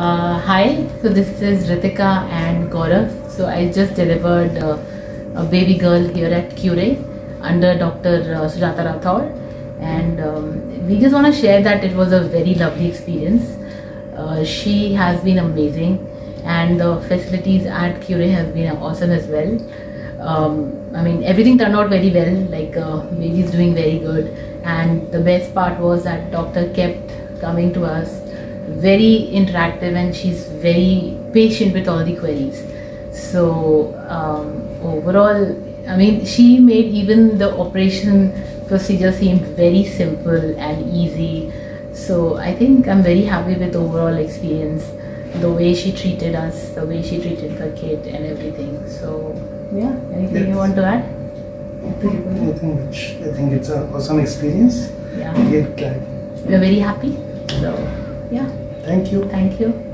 Uh, hi, so this is Ritika and Gaurav. So I just delivered uh, a baby girl here at Currae under Dr. Uh, Sujata Rathod, and um, we just want to share that it was a very lovely experience. Uh, she has been amazing, and the facilities at Currae have been awesome as well. Um, I mean, everything turned out very well. Like uh, baby's doing very good, and the best part was that doctor kept coming to us very interactive and she's very patient with all the queries. So um, overall, I mean, she made even the operation procedure seem very simple and easy. So I think I'm very happy with overall experience, the way she treated us, the way she treated the kid and everything. So yeah, anything you want to add? Nothing much. I think it's an awesome experience. Yeah. We're very happy. So yeah, Thank you. thank you.